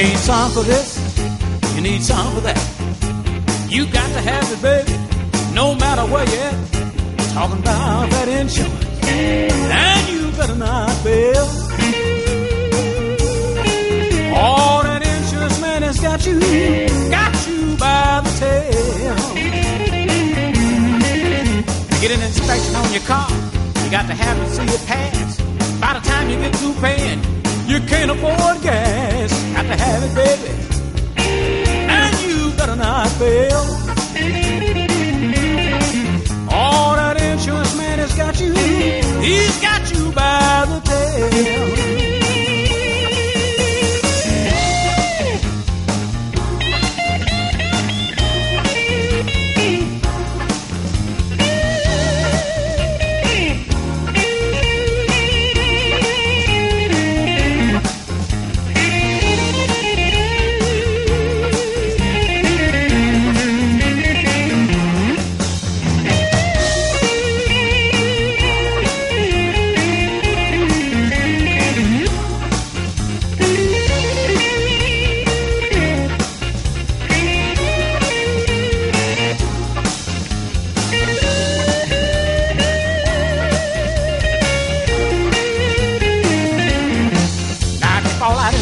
You need some for this, you need some for that. You got to have it, baby, no matter where you're at. Talking about that insurance, and you better not fail. All that insurance man has got you, got you by the tail. To get an inspection on your car, you got to have it see it pass. By the time you get through paying, you can't afford gas. Baby. And you better not fail. All that insurance man has got you, he's got you by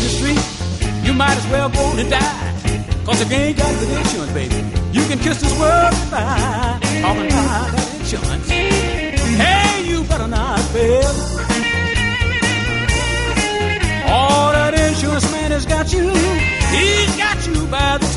the street, you might as well go and die. Cause if you ain't got good insurance, baby, you can kiss this world goodbye. Talking about that insurance. Hey, you better not fail. All that insurance man has got you, he's got you by the